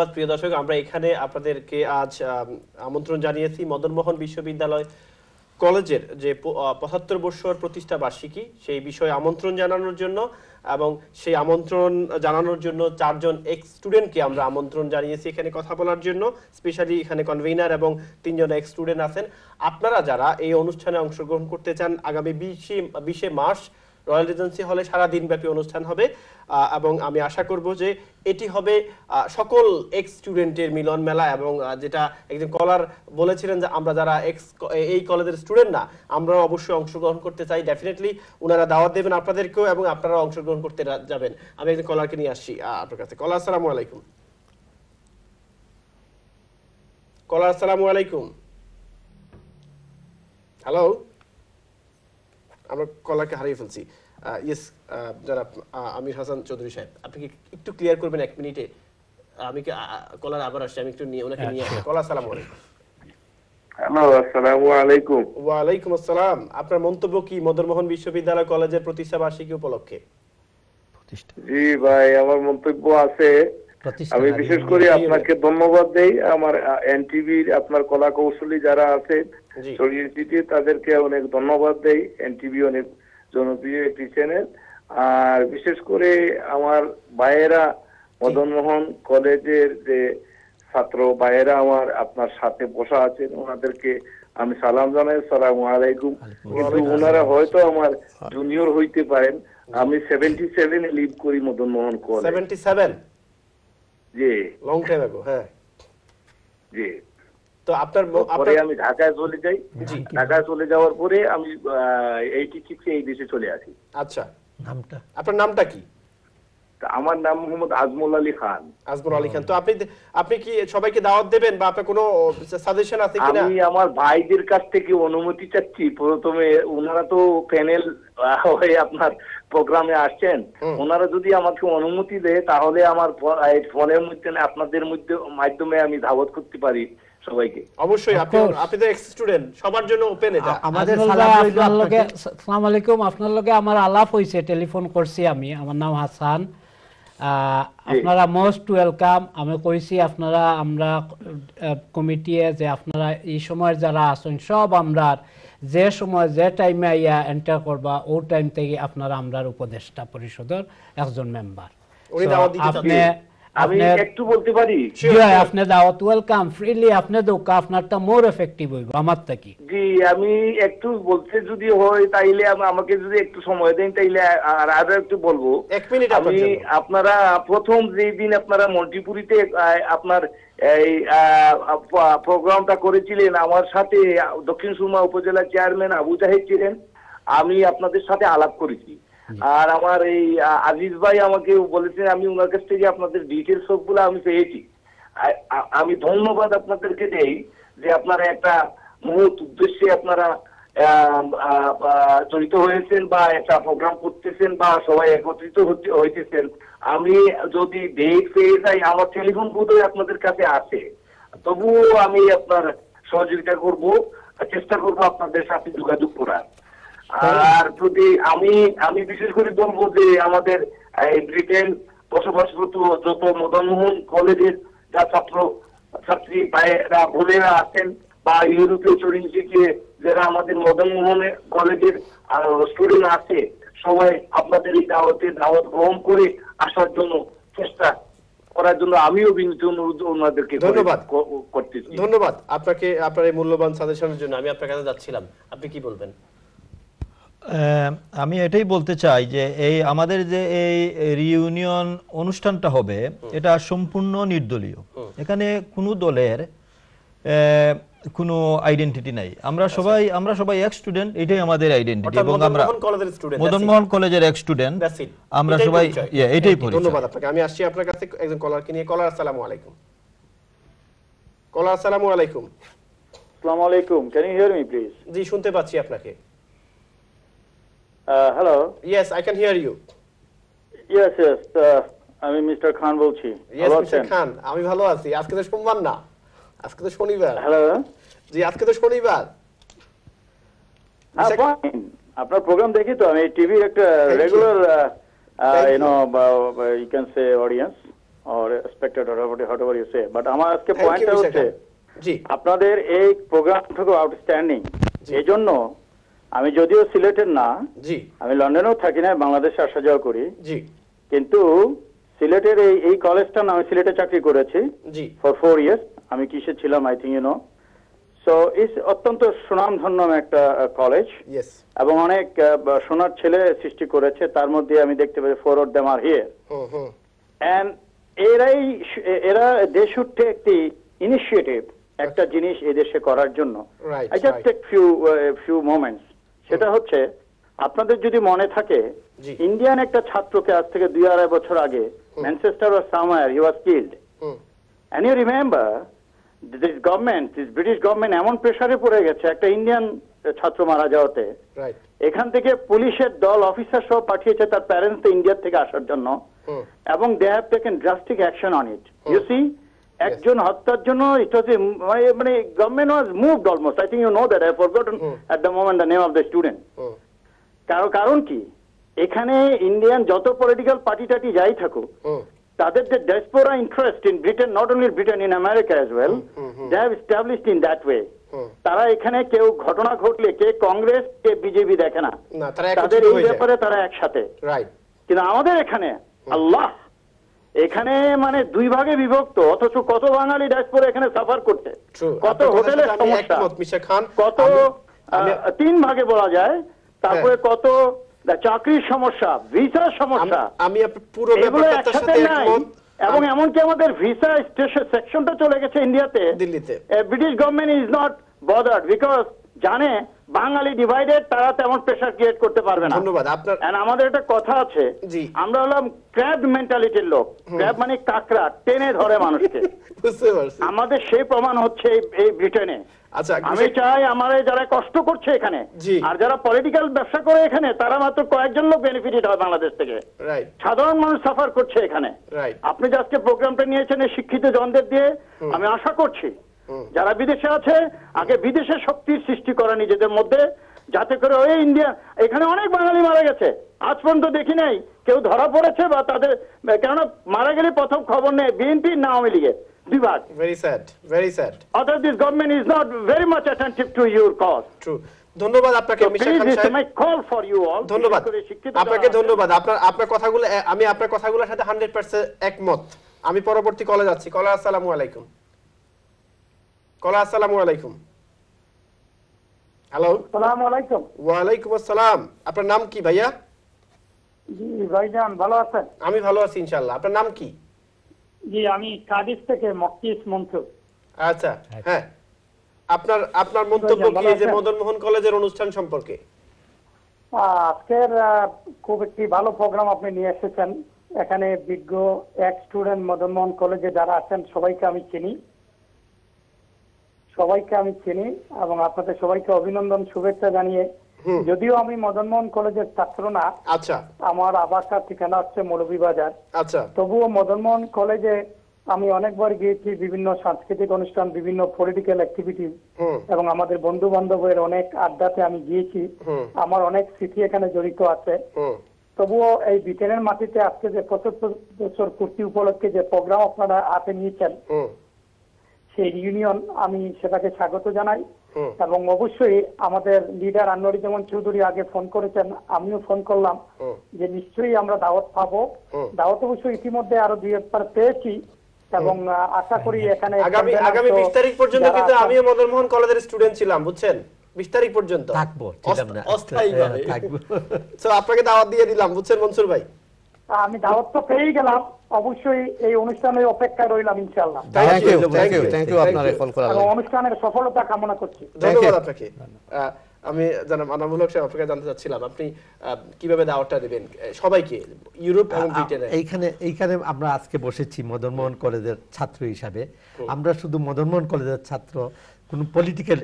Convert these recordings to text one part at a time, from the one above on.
ধন্যবাদ প্রিয় দর্শক। আমরা এখানে আপনাদেরকে আজ আমন্ত্রণ জানিয়েছি মদনমোহন বিশ্ববিদ্যালয় কলেজের যে পঁচাত্তর বৎসর প্রতিষ্ঠা বার্ষিকী, সেই বিষয়ে আমন্ত্রণ জানানোর জন্য এবং সেই আমন্ত্রণ জানানোর জন্য চারজন এক্স স্টুডেন্টকে আমরা আমন্ত্রণ জানিয়েছি এখানে কথা বলার জন্য স্পেশালি এখানে কনভেনার এবং তিনজন এক্স স্টুডেন্ট আছেন। আপনারা যারা এই অনুষ্ঠানে অংশগ্রহণ করতে চান, আগামী বিশে বিশে মার্চ রয়্যাল রেজেন্সি হলে সারা দিনব্যাপী অনুষ্ঠান হবে এবং আমি আশা করব যে এটি হবে সকল এক্স স্টুডেন্টের মিলন মেলা এবং যেটা একজন কলার বলেছিলেন যে আমরা যারা এক্স এই কলেজের স্টুডেন্ট না আমরা অবশ্যই অংশগ্রহণ করতে চাই। ডেফিনেটলি ওনারা দাওয়াত দেবেন আপনাদেরকেও এবং আপনারা অংশগ্রহণ করতে যাবেন। আমি একজন কলারকে নিয়ে আসছি আপনার কাছে। কলার আসসালামু আলাইকুম। কলার আসসালামু আলাইকুম। হ্যালো আমরা কলারকে হারিয়ে ফেলছি। ইয়েস যারা আমির হাসান চৌধুরী সাহেব আপনি কি একটু ক্লিয়ার করবেন এক মিনিটে আমি কি কলার আবার আসছি আমি একটু নিয়ে ওনাকে নিয়ে আসি। কলার সালাম আলাইকুম। হ্যালো আসসালামু আলাইকুম। ওয়ালাইকুম আসসালাম। আপনার মন্তব্য কি? মদনমোহন বিশ্ববিদ্যালয় কলেজের প্রতিষ্ঠা বার্ষিকী উপলক্ষে? জি ভাই আমার মন্তব্য আছে। আমি বিশেষ করে আপনাকে ধন্যবাদ দেই। আমার এনটিভির আপনার কলা কৌশলী যারা আছে ছড়িয়ে ছিটিয়ে তাদেরকে অনেক ধন্যবাদ দেই এনটিভি অনেক জনপ্রিয় একটি চ্যানেল। আর বিশেষ করে আমার ভাইয়েরা মদনমোহন কলেজের যে ছাত্র ভাইয়েরা আমার আপনার সাথে বসা আছেন ওনাদেরকে আমি সালাম জানাই সালাম আলাইকুম। কিন্তু ওনারা হয়তো আমার জুনিয়র হইতে পারেন। আমি সেভেন্টি সেভেন লিভ করি মদনমোহন কলেজ। Seventy seven? জি। লং টাইম আগো হ্যাঁ। জি। তো আপনার পরে আমি ঢাকায় চলে যাই। ঢাকায় চলে যাওয়ার পরে আমি এইটি সিক্সে এই দেশে চলে আসি। আচ্ছা। নামটা? আপনার নামটা কি? আমার নাম মোহাম্মদ আজমল আলী খান। আজমল আলী খান। তো আপনি আপনি কি সবাইকে দাওয়াত দেবেন বা আপনার কোনো সাজেশন আছে কিনা? আমি আমার ভাইদের কাছ থেকে অনুমতি চাচ্ছি। প্রথমে ওনারা তো প্যানেল হয়ে আপনার প্রোগ্রামে আসছেন ওনারা যদি আমাকে অনুমতি দেয় তাহলে আমার ফোনের মধ্যে আপনাদের মধ্যে মাধ্যমে আমি দাওয়াত করতে পারি সবাইকে। অবশ্যই আপনি আপনি তো এক্স স্টুডেন্ট সবার জন্য ওপেন এটা। আমাদের সালাম আপনার লগে আসসালামু আলাইকুম আপনার লগে আমার আলাপ হয়েছে টেলিফোন করছি আমি। আমার নাম হাসান। আহ, আপনারা মোস্ট ওয়েলকাম আমি কইছি আপনারা আমরা কমিটি যে আপনারা এই সময় যারা আছেন সব আমরা যে সময় যে টাইমে আইয়া এন্টার করবা ও টাইম থেকে আপনারা আমরার উপদেষ্টা পরিষদের একজন মেম্বার আপনি আমি একটু বলতে পারি? আপনি দাওয়াত ওয়েলকাম ফ্রিলি আপনি দোকা আপনারটা মোর এফেক্টিভ হইব আমার থেকে জি আমি একটু বলতে যদি হয় তাইলে আমাকে যদি একটু সময় দেন তাইলে আর আরও একটু বলব। এক মিনিট আপনার আমি আপনারা প্রথম যেই দিন আপনারা মন্টিপুরিতে আপনার এই আহ, প্রোগ্রামটা করেছিলেন আমার সাথে দক্ষিণ সুরমা উপজেলা চেয়ারম্যান আবু জাহিদ ছিলেন। আমি আপনাদের সাথে আলাপ করেছি। আর আমার এই আজিজ ভাই আমাকে বলেছেন, আমি ওনার কাছ থেকে আপনাদের ডিটেলস সবগুলো আমি পেয়েছি। আমি ধন্যবাদ আপনাদেরকে দেই যে আপনারা একটা মহৎ উদ্দেশ্যে আপনারা জড়িত হয়েছেন বা একটা প্রোগ্রাম করতেছেন বা সবাই একত্রিত হইতেছেন। আমি যদি ডেট পেয়ে যাই আমার টেলিফোন বোধহয় আপনাদের কাছে আছে। তবুও আমি আপনার সহযোগিতা করব, চেষ্টা করব আপনাদের সাথে যোগাযোগ করার। আর যদি আমি আমি বিশেষ করে বলব যে আমাদের ব্রিটেন বসবাসরত যত মদনমোহন কলেজের যা ছাত্র ছাত্রী ভাইয়েরা বোনেরা আছেন বা ইউরোপীয় চরিঞ্চিকে যারা আমাদের মদনমোহন কলেজের স্টুডেন্ট আছে সবাই আপনাদের এই দাওয়াতে দাওয়াত গ্রহণ করে আসার জন্য চেষ্টা করার জন্য আমিও বিনীত অনুরোধ ওনাদেরকে ধন্যবাদ। ক- করতেছি। ধন্যবাদ আপনাকে আপনার এই মূল্যবান সাজেশনের জন্য। আমি আপনার কাছে যাচ্ছিলাম। আপনি কি বলবেন? আমি এটাই বলতে চাই যে এই আমাদের যে এই রিইউনিয়ন অনুষ্ঠানটা হবে এটা সম্পূর্ণ নির্দলীয়। এখানে কোনো দলের আহ, কোনো আইডেন্টিটি নাই। আমরা সবাই আমরা সবাই এক স্টুডেন্ট এটাই আমাদের আইডেন্টিটি এবং আমরা মদনমোহন কলেজের স্টুডেন্ট মদনমোহন কলেজের এক স্টুডেন্ট আমরা সবাই। এটাই ধন্যবাদ আপনাকে। আমি আসছি আপনার কাছে একজন কলার কলারকে নিয়ে। কলার আসসালামু আলাইকুম। কলার আসসালামু আলাইকুম। Assalamu alaikum. Can you hear me, please? জি শুনতে পাচ্ছি আপনাকে। Uh, hello. Yes I can hear you Yes, yes. Uh, আমি মিস্টার খান বলছি। ইয়েস মিস্টার খান আমি ভালো আছি। আজকে তো সোমবার না। আজকে তো শনিবার। হ্যালো জি আজকে তো শনিবার. ফাইন আপনার প্রোগ্রাম দেখি তো আমি টিভির একটা regular you you. Know you can say audience respected or whatever, whatever you say. But আমার আজকে you, পয়েন্টটা হচ্ছে জি। আপনাদের এই প্রোগ্রামটুকু আউটস্ট্যান্ডিং এই জন্য আমি যদিও সিলেটের না জি। আমি লন্ডনেও থাকি না বাংলাদেশে আসা যাওয়া করি। জি। কিন্তু সিলেটের এই এই কলেজটা না আমি সিলেটে চাকরি করেছি। জি। ফর ফোর ইয়ার্স আমি কিসে ছিলাম I think you know so is অত্যন্ত সুনামধন্য একটা কলেজ এবং অনেক সোনার ছেলে সৃষ্টি করেছে তার মধ্যে আমি দেখতে পাই four of them are here এরাই এরা দেশ উঠে একটি ইনিশিয়েটিভ একটা জিনিস এই দেশে করার জন্য। I just take few few moments সেটা হচ্ছে আপনাদের যদি মনে থাকে ইন্ডিয়ান একটা ছাত্রকে আজ থেকে দুই আড়াই বছর আগে Manchester somewhere he was killed. Hmm. And you remember this government this British government এমন প্রেসারে পড়ে গেছে একটা ইন্ডিয়ান ছাত্র মারা যাওয়াতে। এখান থেকে পুলিশের দল অফিসার সহ পাঠিয়েছে তার প্যারেন্টস ইন্ডিয়ার থেকে আসার জন্য। এবং they have taken drastic action on it you see একজন হত্যার জন্য ইট ওয়াজ মানে government was moved almost I think you know that I forgotten. At the moment the name of the student কারণ কি? এখানে ইন্ডিয়ান যত political party টাটি যাই থাকুক তাদের যে diaspora interest in Britain not only Britain in America as well. They have established in that way তারা এখানে কেউ ঘটনা ঘটলে কে কংগ্রেস কে বিজেপি দেখে না। তাদের এই ব্যাপারে তারা একসাথে। রাইট কিন্তু আমাদের এখানে আল্লাহ এখানে মানে দুই ভাগে বিভক্ত অথচ কত বাঙালি ডায়াসপোরা এখানে সাফার করছে? কত হোটেলের সমস্যা? কত তিন ভাগে বলা যায় তারপরে কত চাকরির সমস্যা ভিসার সমস্যা। আমি- আমি পুরো এগুলো একসাথে নাই। এবং এমনকি আমাদের ভিসা স্টেশন সেকশনটা চলে গেছে ইন্ডিয়াতে দিল্লিতে। British government is not bothered because জানে বাঙালি ডিভাইডেড তারা তেমন প্রেশার ক্রিয়েট করতে পারবে না। ধন্যবাদ আপনার আমাদের একটা কথা আছে আমরা হলাম ক্র্যাব মেন্টালিটির লোক। ক্র্যাব মানে কাকড়া টেনে ধরে মানুষকে। বুঝতে পারছি। আমাদের সেই প্রমাণ হচ্ছে এই- ব্রিটেনে। আচ্ছা আমি চাই আমার যারা কষ্ট করছে এখানে আর যারা পলিটিক্যাল ব্যবসা করে এখানে তারা মাত্র কয়েকজন লোক বেনিফিটেড হয় বাংলাদেশ থেকে। সাধারণ মানুষ সাফার করছে এখানে। আপনি যে আজকে প্রোগ্রামটা নিয়েছেন শিক্ষিত জনদের দিয়ে আমি আশা করছি। যারা বিদেশে আছে আগে বিদেশে শক্তির সৃষ্টি করা নিজেদের মধ্যে যাতে করে ওই ইন্ডিয়া এখানে অনেক বাঙালি মারা গেছে। আজ পর্যন্ত দেখি নাই কেউ ধরা পড়েছে বা তাদের কেননা মারা গেলে প্রথম খবর নেই বিএনপি না আওয়ামী লীগের। দুই ভাগ ভেরি স্যাড ভেরি স্যাড অর্থাৎ this government is not very much attentive to your cause true ধন্যবাদ আপনাকে ধন্যবাদ। আপনাকে ধন্যবাদ। আপনার আপনার কথাগুলো আমি আপনার কথাগুলোর সাথে হান্ড্রেড পার্সেন্ট একমত। আমি পরবর্তী কলে যাচ্ছি। কলার আসসালামু আলাইকুম। কলার আসসালামু আলাইকুম। হ্যালো সালাম আলাইকুম। ওয়ালাইকুম আসসালাম। আপনার নাম কি ভাইয়া? জি ভাইজান ভালো আছেন? আমি ভালো আছি ইনশাল্লাহ আপনার নাম কি? জি আমি কাদিস থেকে মক্কিস মনসুর আচ্ছা হ্যাঁ। আপনার আপনার মন্তব্য কি যে মদন মোহন কলেজের অনুষ্ঠান সম্পর্কে? আজকের খুব একটি ভালো প্রোগ্রাম আপনি নিয়ে এসেছেন। এখানে বিজ্ঞ এক স্টুডেন্ট মদনমোহন কলেজে যারা আছেন সবাইকে আমি চিনি। সবাইকে আমি চিনি এবং আপনাদের সবাইকে অভিনন্দন শুভেচ্ছা জানিয়ে যদিও আমি মদনমোহন কলেজের ছাত্র না আচ্ছা। আমার আবাসার ঠিকানা হচ্ছে মৌলভীবাজার। আচ্ছা। তবুও মদনমোহন কলেজে আমি অনেকবার গিয়েছি বিভিন্ন সাংস্কৃতিক অনুষ্ঠান বিভিন্ন পলিটিক্যাল অ্যাক্টিভিটি এবং আমাদের বন্ধু বান্ধবের অনেক আড্ডাতে আমি গিয়েছি। আমার অনেক স্মৃতি এখানে জড়িত আছে। তবুও এই ব্রিটেনের মাটিতে আজকে যে পঁচাত্তর বছর পূর্তি উপলক্ষে যে প্রোগ্রাম আপনারা হাতে নিয়েছেন সেই ইউনিয়ন আমি সেটাকে স্বাগত জানাই। এবং অবশ্যই আমাদের লিডার যেমন চৌধুরী আগে ফোন করেছেন আমিও ফোন করলাম যে নিশ্চয়ই আমরা দাওয়াত পাবো। দাওয়াত অবশ্যই ইতিমধ্যে আরও দুই একবার পেয়েছি এবং আশা করি এখানে আগামী আগামী তো বিশ তারিখ পর্যন্ত কিন্তু আমিও মদন মোহন কলেজের স্টুডেন্ট ছিলাম বুঝছেন? বিশ তারিখ পর্যন্ত। থাকব ছিলাম না অস্থায়ী হ্যাঁ, থাকব। তো আপনাকে দাওয়াত দিয়ে দিলাম বুঝছেন মনসুর ভাই? আমি দাওয়াত তো পেয়েই গেলাম। অবশ্যই এই অনুষ্ঠানের অপেক্ষায় রইলাম ইনশাল্লাহ thank you thank you thank you thank আপনারে করার এবং অনুষ্ঠানের সফলতা কামনা করছি। ধন্যবাদ আপনাকে। আমি জানাব আনামুল হক সাহেব আপনাকে জানতে চাচ্ছিলাম আপনি কীভাবে দাওয়াতটা দেবেন? সবাইকে ইউরোপ এবং ব্রিটেনে। এইখানে এইখানে আমরা আজকে বসেছি মদনমোহন কলেজের ছাত্র হিসাবে। আমরা শুধু মদনমোহন কলেজের ছাত্র কোনো পলিটিক্যাল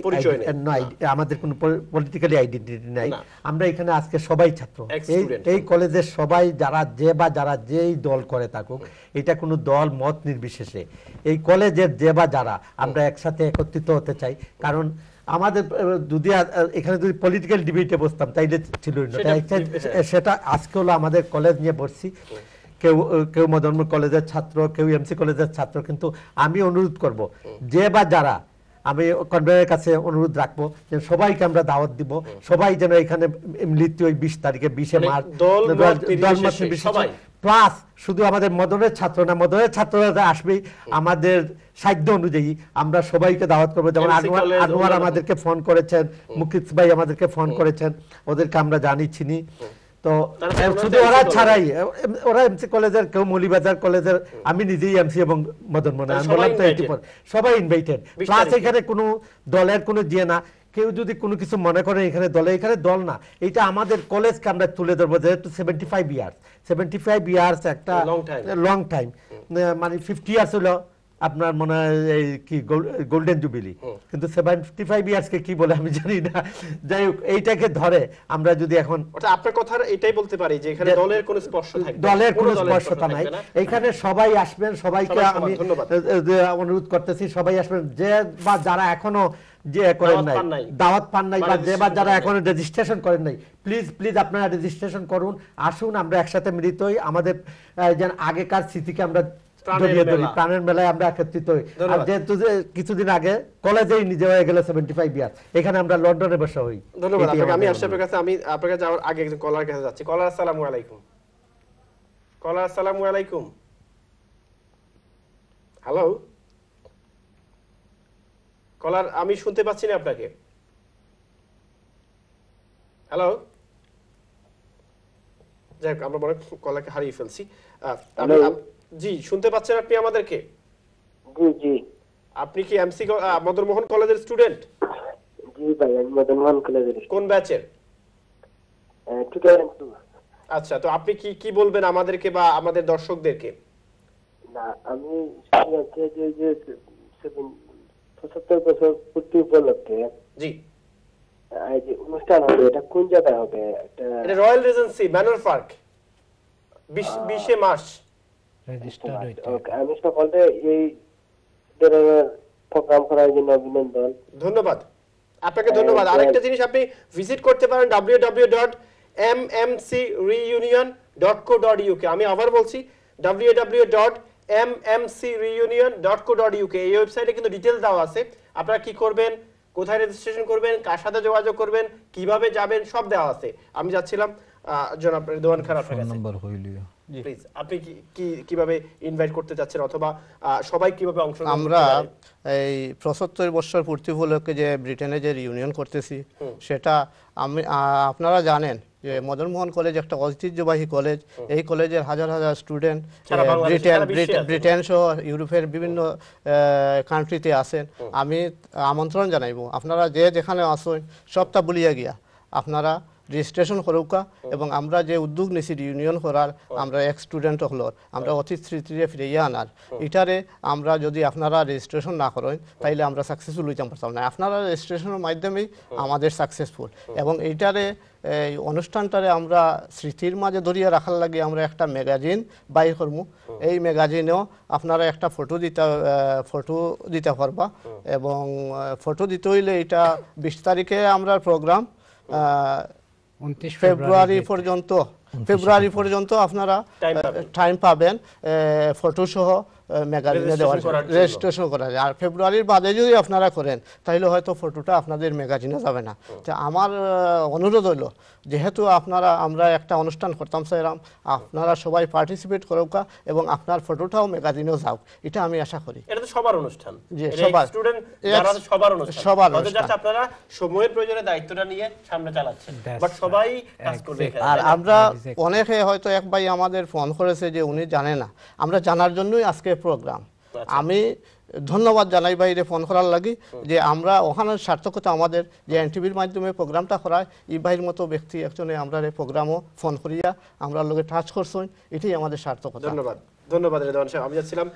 পরিচয় নেই। আমাদের কোনো পলিটিক্যালি আইডেন্টিটি নাই। আমরা এখানে আজকে সবাই ছাত্র। এই কলেজের সবাই যারা যে বা যারা যেই দল করে থাকুক এটা কোনো দল মত নির্বিশেষে। এই কলেজের যে বা যারা আমরা একসাথে একত্রিত হতে চাই। কারণ আমাদের যদি এখানে যদি পলিটিক্যাল ডিবেটে বসতাম তাইলে ছিল সেটা- আজকে হলো আমাদের কলেজ নিয়ে বসছি। কেউ কেউ মদন কলেজের ছাত্র কেউ এমসি কলেজের ছাত্র কিন্তু আমি অনুরোধ করব যে বা যারা আমি কনভেনের কাছে অনুরোধ রাখব যে সবাইকে আমরা দাওয়াত দিব। সবাই যেন এখানে মিলিত ওই বিশ তারিখে বিশে মানে মার্চ। প্লাস শুধু আমাদের মদনের ছাত্র না মদনের ছাত্ররা তো আসবেই। আমাদের সাধ্য অনুযায়ী আমরা সবাইকে দাওয়াত করব। যেমন আনোয়ার আমাদেরকে ফোন করেছেন মুকিত ভাই আমাদেরকে ফোন করেছেন ওদেরকে আমরা জানি চিনি তো শুধু ওরা ছাড়াই ওরা এমসি কলেজের কেউ মৌলিবাজার কলেজের আমি নিজেই এমসি এবং মদন মনে আমি বললাম তো? 80 সবাই ইনভাইটেড প্লাস এখানে কোনো দলের কোনো যে না কেউ যদি কোনো কিছু মনে করে এখানে দলে এখানে দল না। এটা আমাদের কলেজকে আমরা তুলে ধরবো যেহেতু seventy five years seventy five years একটা লং টাইম মানে ফিফটি ইয়ার্স হলো। আপনার মনে হয় এই কি গোল্ডেন জুবিলি? কিন্তু সেভেন্টি ফাইভ ইয়ার্সকে কি বলে আমি জানি না। যাই হোক এইটাকে ধরে আমরা যদি এখন আপনার কথা এটাই বলতে পারি যে এখানে দলের কোনো স্পর্শ থাকবে দলের কোনো স্পর্শতা নাই। এখানে সবাই আসবেন সবাইকে আমি অনুরোধ করতেছি সবাই আসবেন। যে বা যারা এখনও যে করেন দাওয়াত নাই পান নাই। দাওয়াত পান নাই বা বা যে বা যারা এখনও রেজিস্ট্রেশন করেন নাই প্লিজ প্লিজ আপনারা রেজিস্ট্রেশন করুন। আসুন আমরা একসাথে মিলিত হই। আমাদের যেন আগেকার স্মৃতিকে আমরা জড়িয়ে ধরি প্রাণের মেলায় আমরা একত্রিত হই। আর যেহেতু যে কিছুদিন আগে কলেজেই নিজে হয়ে গেল সেভেন্টি ফাইভ ইয়ার এখানে আমরা লন্ডনে বসে হই। ধন্যবাদ আপনাকে। আমি আসছি আপনার কাছে আমি আপনার কাছে যাওয়ার আগে একজন কলার কাছে যাচ্ছি। কলার আসসালামু আলাইকুম। কলার আসসালামু আলাইকুম। হ্যালো কলার আমি শুনতে পাচ্ছি না আপনাকে। হ্যালো যাই হোক আমরা মনে কলারকে হারিয়ে ফেলছি। আহ, আমি জি শুনতে পাচ্ছেন আপনি আমাদেরকে? জি জি। আপনি কি এমসি মদনমোহন কলেজের স্টুডেন্ট জি ভাই আমি মদনমোহন কলেজের কোন ব্যাচের আচ্ছা তো আপনি কি কি বলবেন আমাদেরকে বা আমাদের দর্শকদেরকে? না আমি যে যে পঁচাত্তর বছর পূর্তি উপলক্ষে জি। এই যে অনুষ্ঠান হবে এটা কোন জায়গায় হবে? এটা রয়্যাল রেজেন্সি ম্যানর পার্ক বিশে মাস রেজিস্টার হইতে ওকে, আমি সকলকে এই ধরনের প্রোগ্রাম করার জন্য অভিনন্দন ধন্যবাদ। আপনাকে ধন্যবাদ। আরেকটা জিনিস আপনি ভিজিট করতে পারেন www.mmcreunion.co.uk আমি আবার বলছি www.mmcreunion.co.uk এই ওয়েবসাইটে কিন্তু ডিটেলস দেওয়া আছে। আপনারা কি করবেন কোথায় রেজিস্ট্রেশন করবেন কার সাথে যোগাযোগ করবেন কীভাবে যাবেন সব দেওয়া আছে। আমি যাচ্ছিলাম আহ, জনাব রেদওয়ান খান আপনার ফোন কাছে। নম্বর হইলিও প্লিজ আপনি কি কীভাবে ইনভাইট করতে চাচ্ছেন অথবা সবাই কীভাবে অংশগ্রহণ আমরা এই পঁচাত্তর বছর পূর্তি উপলক্ষে যে ব্রিটেনে যে ইউনিয়ন করতেছি সেটা আমি আপনারা জানেন যে মদনমোহন কলেজ একটা ঐতিহ্যবাহী কলেজ এই কলেজের হাজার হাজার স্টুডেন্ট ব্রিটেন ব্রিটেন-। সহ ইউরোপের বিভিন্ন কান্ট্রিতে আসেন আমি আমন্ত্রণ জানাইব। আপনারা যে যেখানে আসেন সবটা বলিয়া গিয়া আপনারা রেজিস্ট্রেশন করুকা এবং আমরা যে উদ্যোগ নিছি ইউনিয়ন করার, আমরা এক স্টুডেন্ট হলোর, আমরা অতীত স্মৃতিরে ফিরিয়ে আনার। এটারে আমরা যদি আপনারা রেজিস্ট্রেশন না করেন, তাইলে আমরা সাকসেসফুল হইতে পারতাম না। আপনারা রেজিস্ট্রেশনের মাধ্যমেই আমাদের সাকসেসফুল এবং এইটারে, এই অনুষ্ঠানটারে আমরা স্মৃতির মাঝে ধরিয়ে রাখার লাগে আমরা একটা ম্যাগাজিন বাইর করব এই ম্যাগাজিনেও আপনারা একটা ফটো দিতে ফটো দিতে পারবা। এবং ফটো দিতে হইলে এটা বিশ তারিখে আমরা প্রোগ্রাম ফেব্রুয়ারি পর্যন্ত ফেব্রুয়ারি পর্যন্ত আপনারা টাইম পাবেন। ফটো সহ। ম্যাগাজিনে দেওয়ার জন্য। রেজিস্ট্রেশন করা যায় আর ফেব্রুয়ারির বাদে যদি আপনারা করেন তাহলে হয়তো ফটোটা আপনাদের ম্যাগাজিনে যাবে না। তো আমার অনুরোধ হলো যেহেতু আপনারা আমরা একটা অনুষ্ঠান করতাম সেরাম আপনারা সবাই পার্টিসিপেট করুক এবং আপনার ফটোটাও ম্যাগাজিনেও যাও এটা আমি আশা করি। এটা তো সবার অনুষ্ঠান। জি, সবার। স্টুডেন্ট যারা সবার অনুষ্ঠান। সবার অনুষ্ঠান। আপনারা সময়ের প্রয়োজনে দায়িত্বটা নিয়ে সামনে চালাচ্ছেন। বাট সবাই কাজ করবে আর আমরা অনেকে হয়তো এক ভাই আমাদের ফোন করেছে যে উনি জানে না। আমরা জানার জন্যই আজকে প্রোগ্রাম আচ্ছা। আমি ধন্যবাদ জানাই বাইরে ফোন করার লাগি যে আমরা ওখানে সার্থকতা আমাদের যে এনটিভির মাধ্যমে প্রোগ্রামটা করায় ই ভাইয়ের মতো ব্যক্তি একজনে আমরা এই প্রোগ্রামও ফোন করিয়া আমরা লোকে টাচ করছেন এটাই আমাদের সার্থকতা। ধন্যবাদ। ধন্যবাদ রেদান সাহেব। আমি যাচ্ছিলাম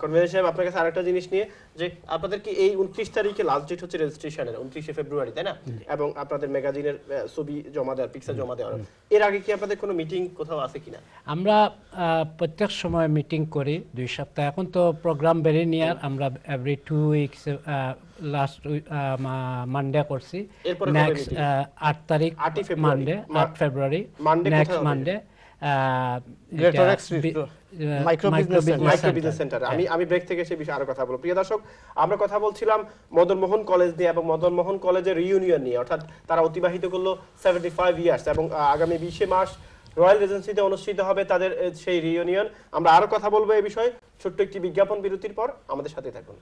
কনভেনশন সাহেব আপনার কাছে আরেকটা জিনিস নিয়ে যে আপনাদের কি এই উনত্রিশ তারিখে লাস্ট ডেট হচ্ছে রেজিস্ট্রেশনের উনত্রিশে ফেব্রুয়ারি তাই না? এবং আপনাদের ম্যাগাজিনের ছবি জমা দেওয়ার পিকচার জমা দেওয়ার। এর আগে কি আপনাদের কোনো মিটিং কোথাও আছে কিনা? আমরা প্রত্যেক সময় মিটিং করি দুই সপ্তাহ। এখন তো প্রোগ্রাম বেরিয়ে নিয়ে আমরা every two weeks last Monday করছি। নেক্সট আট তারিখ। মানডে আট February next Monday Greater X Micro Business Center। Micro business centre আমি আমি ব্রেক থেকে সেই বিষয়ে আরও কথা বলব। প্রিয় দর্শক আমরা কথা বলছিলাম মদন মোহন কলেজ নিয়ে এবং মদন কলেজের নিয়ে। অর্থাৎ তারা অতিবাহিত করল সেভেন্টি ফাইভ ইয়ার্স এবং আগামী বিশে মাস রয়্যাল রেজেন্সিতে অনুষ্ঠিত হবে তাদের সেই রিউনিয়ন আমরা আরও কথা বলব এই বিষয়ে। ছোট্ট একটি বিজ্ঞাপন বিরতির পর আমাদের সাথে থাকুন।